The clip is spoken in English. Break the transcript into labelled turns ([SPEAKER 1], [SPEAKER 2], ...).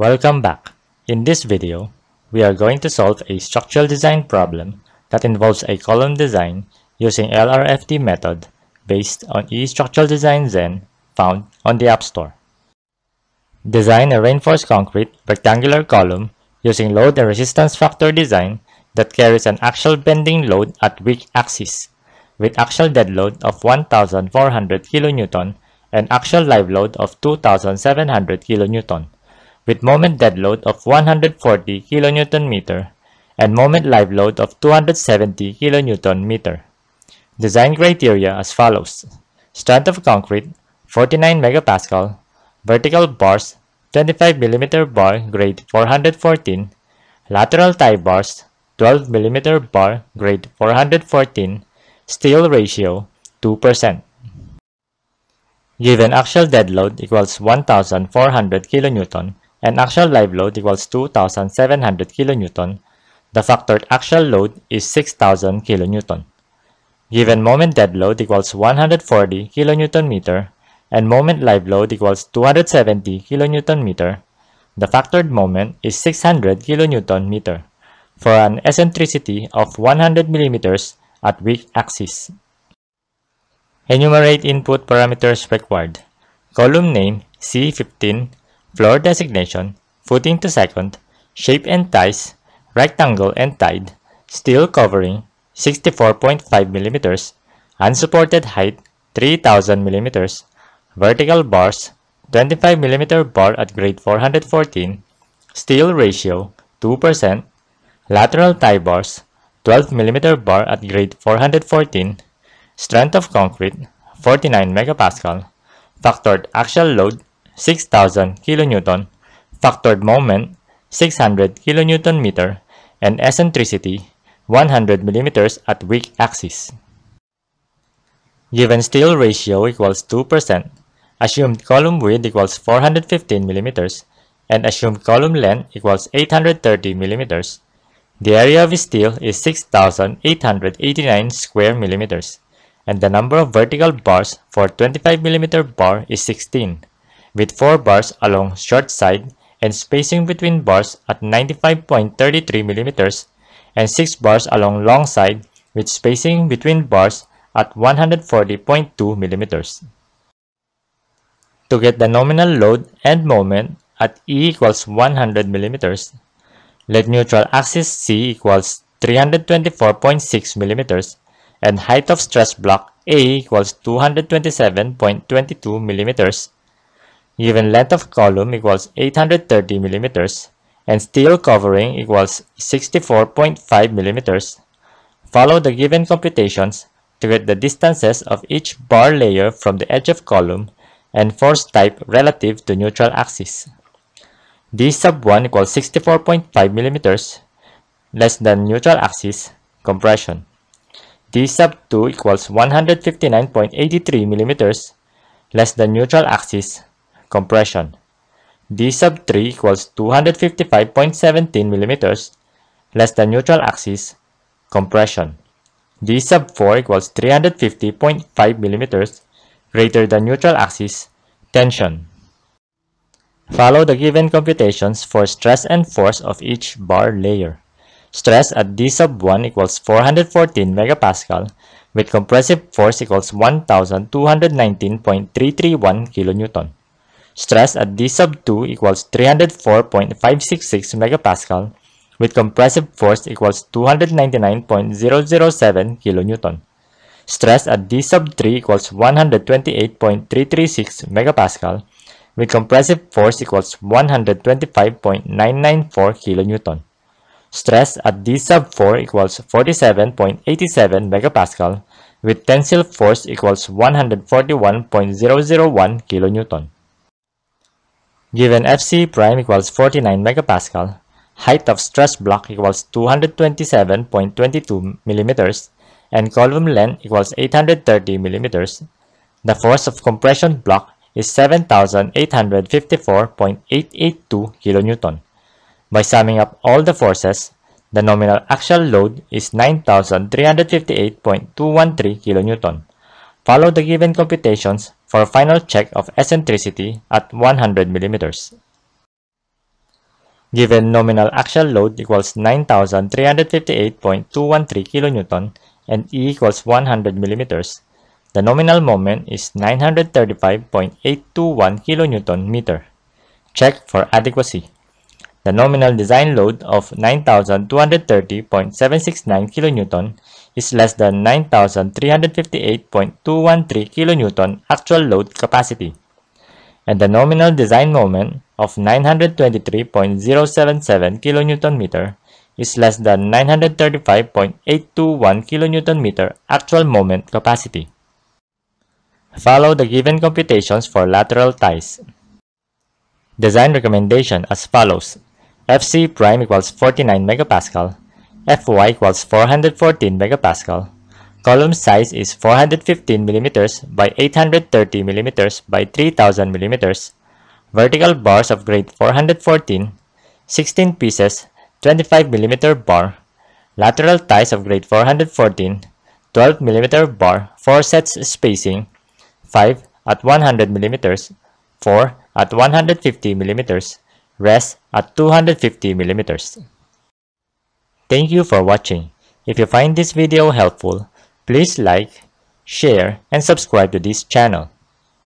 [SPEAKER 1] Welcome back. In this video, we are going to solve a structural design problem that involves a column design using LRFD method based on eStructural Design Zen found on the App Store. Design a reinforced concrete rectangular column using load and resistance factor design that carries an axial bending load at weak axis with axial dead load of 1,400 kN and axial live load of 2,700 kN with moment dead load of 140 kN meter and moment live load of 270 kN meter. Design criteria as follows. Strength of concrete 49 megapascal, vertical bars 25 mm bar grade 414, lateral tie bars 12 mm bar grade 414, steel ratio 2%. Given axial dead load equals 1,400 kN and axial live load equals 2,700 kilonewton, the factored axial load is 6,000 kilonewton. Given moment dead load equals 140 kilonewton meter and moment live load equals 270 kilonewton meter, the factored moment is 600 kilonewton meter for an eccentricity of 100 millimeters at weak axis. Enumerate input parameters required. Column name C15 floor designation, footing to second, shape and ties, rectangle and tied, steel covering 64.5 mm, unsupported height 3000 mm, vertical bars 25 mm bar at grade 414, steel ratio 2%, lateral tie bars 12 mm bar at grade 414, strength of concrete 49 megapascal, factored axial load 6,000 kilonewton, factored moment 600 kilonewton meter, and eccentricity 100 millimeters at weak axis. Given steel ratio equals 2%, assumed column width equals 415 millimeters, and assumed column length equals 830 millimeters. the area of steel is 6,889 square millimeters, and the number of vertical bars for 25 millimeter bar is 16 with 4 bars along short side and spacing between bars at 95.33 mm and 6 bars along long side with spacing between bars at 140.2 mm. To get the nominal load and moment at E equals 100 mm, let neutral axis C equals 324.6 mm and height of stress block A equals 227.22 mm given length of column equals 830 mm and steel covering equals 64.5 mm, follow the given computations to get the distances of each bar layer from the edge of column and force type relative to neutral axis. D sub 1 equals 64.5 mm less than neutral axis compression. D sub 2 equals 159.83 mm less than neutral axis compression. D sub 3 equals 255.17 mm less than neutral axis compression. D sub 4 equals 350.5 mm greater than neutral axis tension. Follow the given computations for stress and force of each bar layer. Stress at D sub 1 equals 414 megapascal with compressive force equals 1219.331 kilonewton. Stress at D sub 2 equals 304.566 megapascal with compressive force equals 299.007 kilonewton. Stress at D sub 3 equals 128.336 megapascal with compressive force equals 125.994 kilonewton. Stress at D sub 4 equals 47.87 megapascal with tensile force equals 141.001 kilonewton. Given Fc prime equals 49 megapascal, height of stress block equals 227.22 millimeters, and column length equals 830 millimeters, the force of compression block is 7,854.882 kilonewton. By summing up all the forces, the nominal axial load is 9,358.213 kilonewton. Follow the given computations for a final check of eccentricity at 100 mm. Given nominal axial load equals 9,358.213 kN and E equals 100 mm, the nominal moment is 935.821 kN meter. Check for adequacy. The nominal design load of 9,230.769 kN is less than 9,358.213 kN actual load capacity, and the nominal design moment of 923.077 kN meter is less than 935.821 kN meter actual moment capacity. Follow the given computations for lateral ties. Design recommendation as follows. FC prime equals 49 megapascal, Fy equals 414 megapascal, column size is 415 millimeters by 830 millimeters by 3000 millimeters, vertical bars of grade 414, 16 pieces, 25 millimeter bar, lateral ties of grade 414, 12 millimeter bar, 4 sets spacing, 5 at 100 millimeters, 4 at 150 millimeters, rest at 250 millimeters. Thank you for watching. If you find this video helpful, please like, share, and subscribe to this channel.